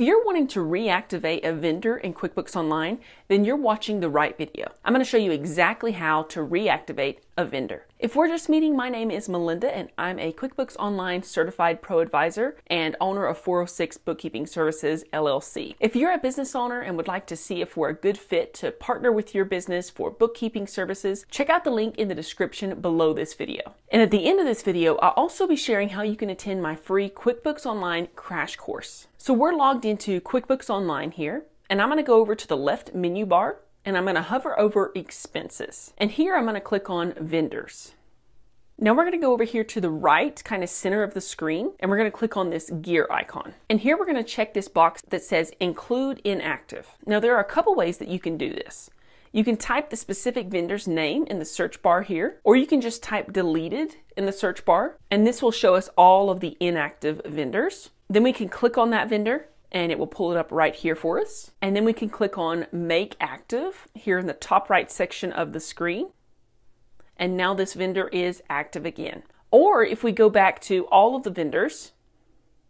If you're wanting to reactivate a vendor in QuickBooks Online, then you're watching the right video. I'm going to show you exactly how to reactivate a vendor. If we're just meeting, my name is Melinda and I'm a QuickBooks Online certified pro advisor and owner of 406 Bookkeeping Services LLC. If you're a business owner and would like to see if we're a good fit to partner with your business for bookkeeping services, check out the link in the description below this video. And at the end of this video, I'll also be sharing how you can attend my free QuickBooks Online crash course. So we're logged into QuickBooks Online here, and I'm going to go over to the left menu bar and I'm going to hover over expenses. And here I'm going to click on vendors. Now we're going to go over here to the right, kind of center of the screen, and we're going to click on this gear icon. And here we're going to check this box that says include inactive. Now there are a couple ways that you can do this. You can type the specific vendor's name in the search bar here, or you can just type deleted in the search bar, and this will show us all of the inactive vendors. Then we can click on that vendor and it will pull it up right here for us. And then we can click on Make Active here in the top right section of the screen. And now this vendor is active again. Or if we go back to all of the vendors,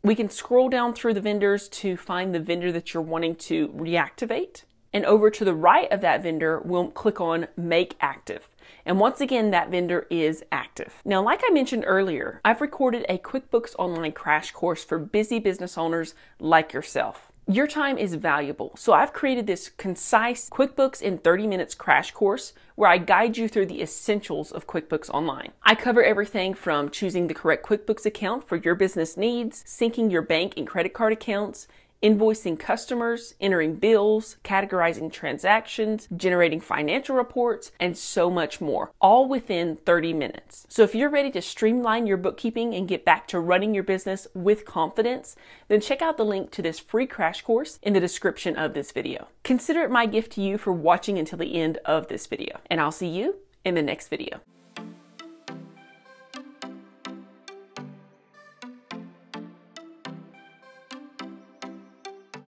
we can scroll down through the vendors to find the vendor that you're wanting to reactivate. And over to the right of that vendor, we'll click on Make Active. And once again, that vendor is active. Now, like I mentioned earlier, I've recorded a QuickBooks Online crash course for busy business owners like yourself. Your time is valuable, so I've created this concise QuickBooks in 30 minutes crash course where I guide you through the essentials of QuickBooks Online. I cover everything from choosing the correct QuickBooks account for your business needs, syncing your bank and credit card accounts, invoicing customers, entering bills, categorizing transactions, generating financial reports, and so much more, all within 30 minutes. So if you're ready to streamline your bookkeeping and get back to running your business with confidence, then check out the link to this free crash course in the description of this video. Consider it my gift to you for watching until the end of this video, and I'll see you in the next video.